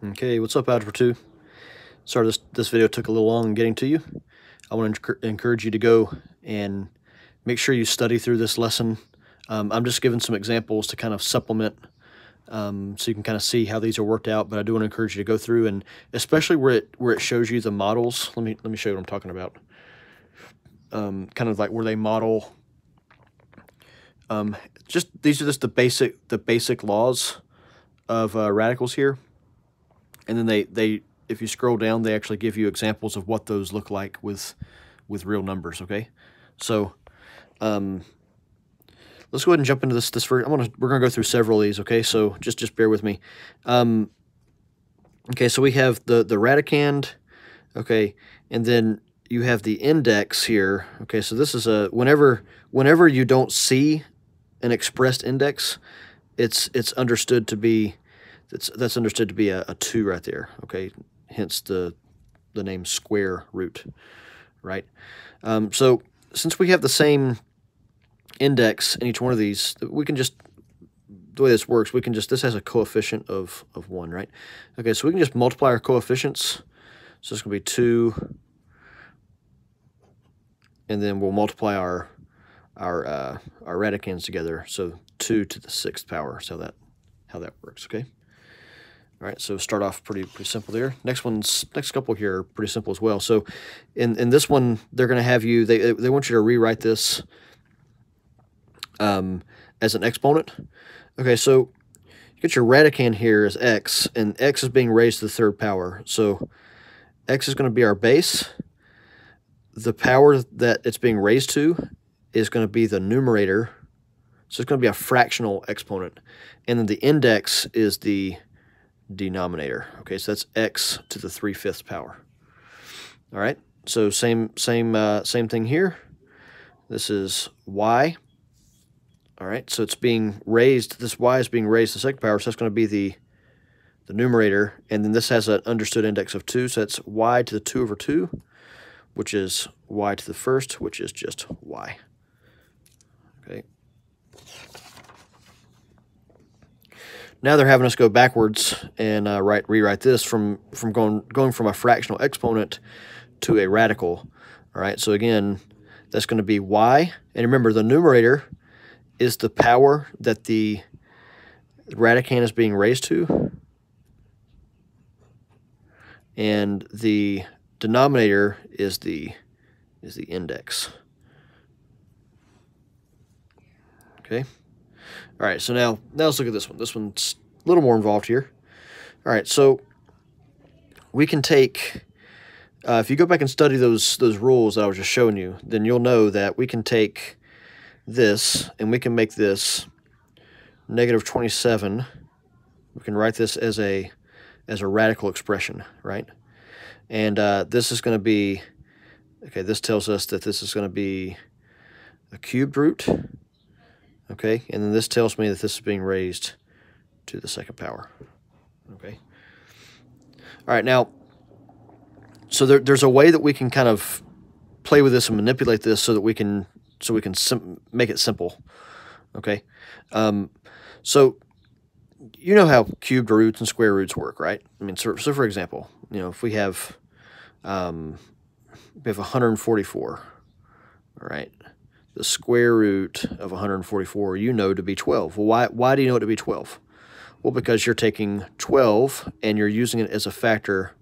Okay, what's up, Algebra 2? Sorry this, this video took a little long in getting to you. I want to encourage you to go and make sure you study through this lesson. Um, I'm just giving some examples to kind of supplement um, so you can kind of see how these are worked out, but I do want to encourage you to go through and especially where it where it shows you the models. Let me let me show you what I'm talking about. Um, kind of like where they model um, just these are just the basic the basic laws of uh, radicals here and then they, they if you scroll down, they actually give you examples of what those look like with with real numbers, okay? So um, let's go ahead and jump into this. This first, I'm gonna we're gonna go through several of these, okay? So just just bear with me. Um, okay, so we have the the radicand, okay, and then you have the index here. Okay, so this is a whenever whenever you don't see an expressed index, it's it's understood to be that's that's understood to be a, a two right there. Okay, hence the the name square root, right? Um, so since we have the same index in each one of these, we can just the way this works, we can just this has a coefficient of of one, right? Okay, so we can just multiply our coefficients. So it's gonna be two, and then we'll multiply our our uh, our radicands together. So two to the sixth power. So that how that works. Okay. All right, so start off pretty pretty simple there. Next one's next couple here are pretty simple as well. So in in this one, they're going to have you they they want you to rewrite this um, as an exponent. Okay, so you get your radicand here as x, and x is being raised to the third power. So x is going to be our base. The power that it's being raised to is going to be the numerator. So it's going to be a fractional exponent. And then the index is the denominator. Okay, so that's x to the 3 fifths power. All right, so same same uh, same thing here. This is y. All right, so it's being raised. This y is being raised to the second power, so that's going to be the the numerator, and then this has an understood index of 2, so that's y to the 2 over 2, which is y to the first, which is just y. Okay. Now they're having us go backwards and uh, write rewrite this from from going going from a fractional exponent to a radical. All right, so again, that's going to be y. And remember, the numerator is the power that the radicand is being raised to. And the denominator is the is the index. Okay. All right, so now, now let's look at this one. This one's a little more involved here. All right, so we can take, uh, if you go back and study those, those rules that I was just showing you, then you'll know that we can take this and we can make this negative 27. We can write this as a, as a radical expression, right? And uh, this is going to be, okay, this tells us that this is going to be a cubed root okay? And then this tells me that this is being raised to the second power, okay? All right, now, so there, there's a way that we can kind of play with this and manipulate this so that we can so we can make it simple, okay? Um, so you know how cubed roots and square roots work, right? I mean, so, so for example, you know, if we have um, we have 144, all right? The square root of 144 you know to be 12. Well, why, why do you know it to be 12? Well, because you're taking 12 and you're using it as a factor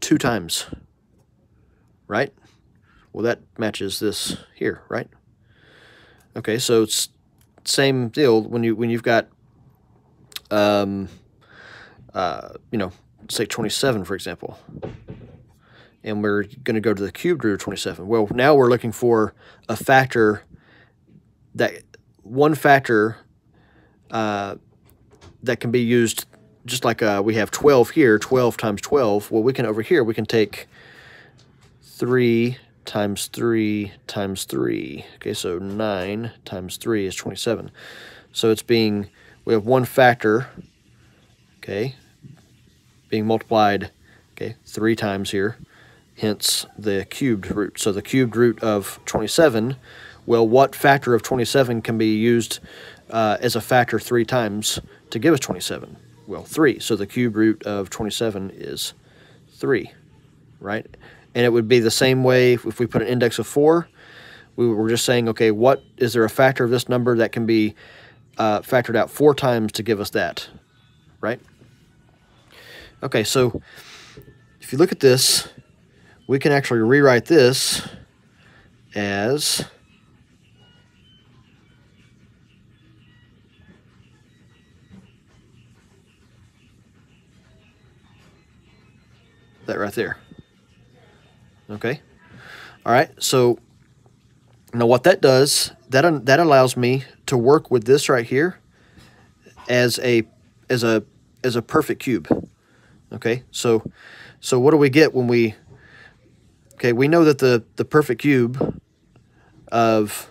two times, right? Well, that matches this here, right? Okay, so it's same deal when you when you've got um uh you know say 27 for example and we're going to go to the cubed root of 27. Well, now we're looking for a factor that one factor uh, that can be used just like uh, we have 12 here, 12 times 12. Well, we can over here, we can take 3 times 3 times 3. Okay, so 9 times 3 is 27. So it's being, we have one factor, okay, being multiplied, okay, 3 times here hence the cubed root. So the cubed root of 27, well, what factor of 27 can be used uh, as a factor three times to give us 27? well, 3. So the cube root of 27 is 3, right? And it would be the same way if we put an index of 4. We were just saying, okay, what is there a factor of this number that can be uh, factored out four times to give us that, right? Okay, so if you look at this, we can actually rewrite this as that right there. Okay. All right. So now what that does, that that allows me to work with this right here as a as a as a perfect cube. Okay. So so what do we get when we Okay, we know that the the perfect cube of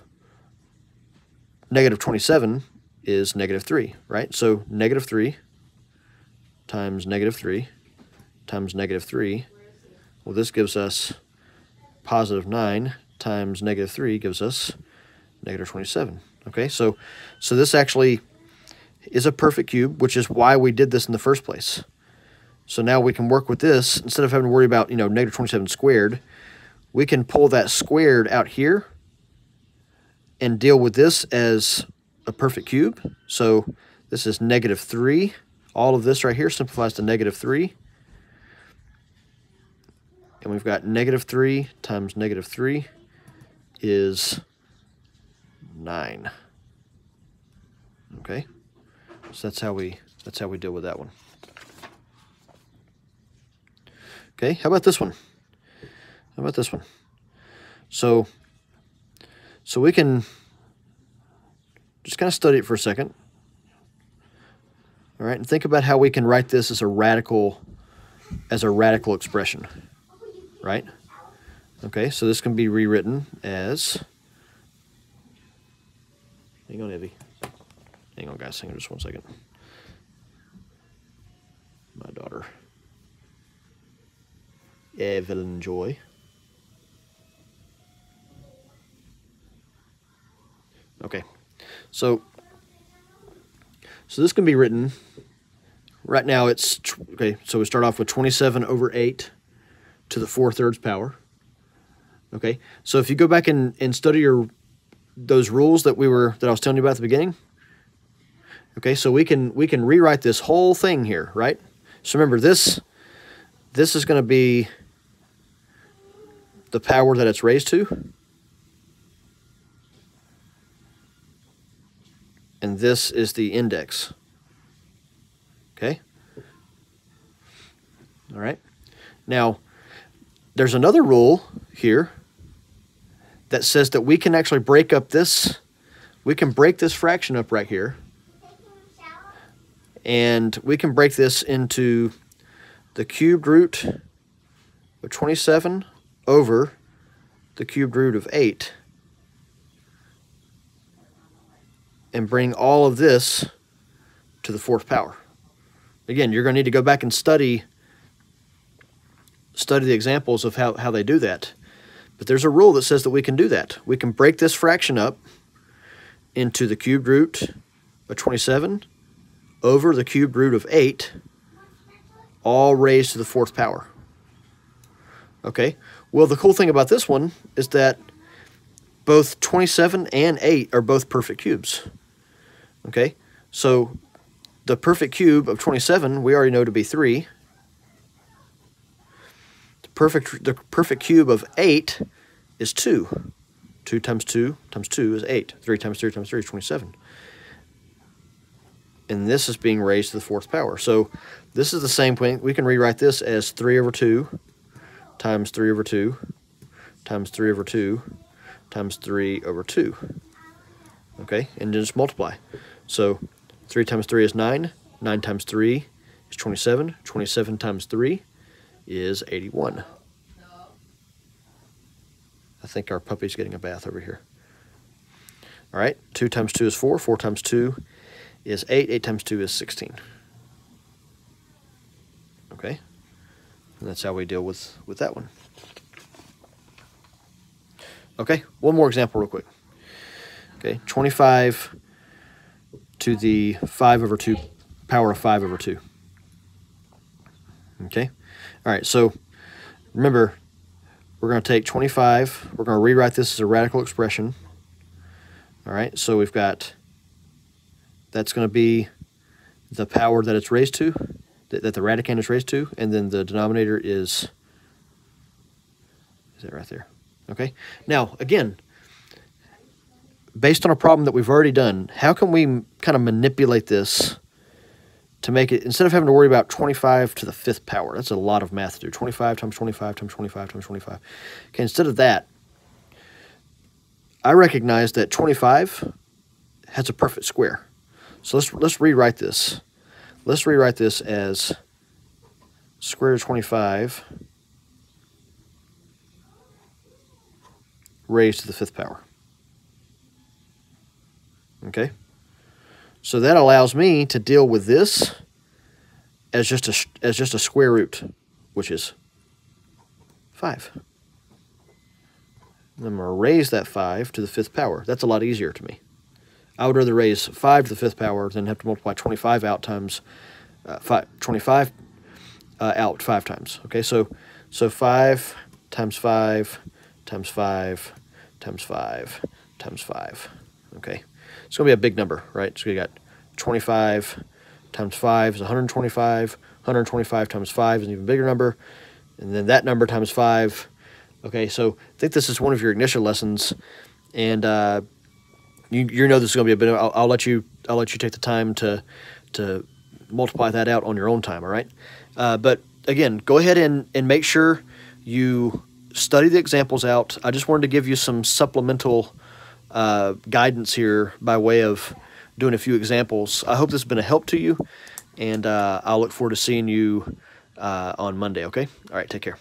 negative 27 is negative 3, right? So negative 3 times negative 3 times negative 3. Well, this gives us positive 9 times negative 3 gives us negative 27. Okay, so, so this actually is a perfect cube, which is why we did this in the first place. So now we can work with this. Instead of having to worry about, you know, negative 27 squared, we can pull that squared out here and deal with this as a perfect cube. So this is negative 3. All of this right here simplifies to negative 3. And we've got negative 3 times negative 3 is 9. Okay? So that's how we that's how we deal with that one. Okay, how about this one? How about this one? So so we can just kind of study it for a second. All right, and think about how we can write this as a radical as a radical expression right? Okay, so this can be rewritten as, hang on, Evie. Hang on, guys, hang on just one second. My daughter, Evelyn Joy. Okay, so so this can be written. Right now, it's okay. So we start off with twenty-seven over eight to the 4 thirds power. Okay, so if you go back and, and study your those rules that we were that I was telling you about at the beginning. Okay, so we can we can rewrite this whole thing here, right? So remember this this is going to be the power that it's raised to. And this is the index. Okay? All right. Now, there's another rule here that says that we can actually break up this, we can break this fraction up right here. And we can break this into the cubed root of 27 over the cubed root of 8 and bring all of this to the fourth power. Again, you're going to need to go back and study study the examples of how, how they do that. But there's a rule that says that we can do that. We can break this fraction up into the cubed root of 27 over the cubed root of 8, all raised to the fourth power. Okay, well, the cool thing about this one is that both 27 and 8 are both perfect cubes. Okay, so the perfect cube of 27 we already know to be 3 The perfect the perfect cube of 8 is 2. 2 times 2 times 2 is 8. 3 times 3 times 3 is 27. And this is being raised to the fourth power. So this is the same thing. We can rewrite this as 3 over 2 times 3 over 2 times 3 over 2 times 3 over 2. Okay, and then just multiply. So 3 times 3 is 9. 9 times 3 is 27. 27 times 3 is 81. I think our puppy's getting a bath over here. All right, 2 times 2 is 4. 4 times 2 is 8. 8 times 2 is 16. Okay, and that's how we deal with, with that one. Okay, one more example real quick. Okay, 25 to the 5 over 2 power of 5 over 2. Okay? All right, so remember, we're going to take 25. We're going to rewrite this as a radical expression. All right, so we've got, that's going to be the power that it's raised to, that, that the radicand is raised to, and then the denominator is, is that right there? Okay, now again, based on a problem that we've already done, how can we kind of manipulate this to make it, instead of having to worry about 25 to the fifth power, that's a lot of math to do, 25 times 25 times 25 times 25. Okay, instead of that, I recognize that 25 has a perfect square. So let's, let's rewrite this. Let's rewrite this as square root of 25 raised to the fifth power. Okay? So that allows me to deal with this as just a, as just a square root, which is 5. I'm going to raise that 5 to the fifth power. That's a lot easier to me. I would rather raise 5 to the fifth power than have to multiply 25 out times uh, five, 25 uh, out 5 times. Okay, so, so 5 times 5 times 5 times 5 times 5. Okay, it's going to be a big number, right? So we got 25 times 5 is 125. 125 times 5 is an even bigger number. And then that number times 5 Okay, so I think this is one of your ignition lessons, and uh, you you know this is going to be a bit. Of, I'll, I'll let you I'll let you take the time to to multiply that out on your own time. All right, uh, but again, go ahead and and make sure you study the examples out. I just wanted to give you some supplemental uh, guidance here by way of doing a few examples. I hope this has been a help to you, and uh, I'll look forward to seeing you uh, on Monday. Okay, all right, take care.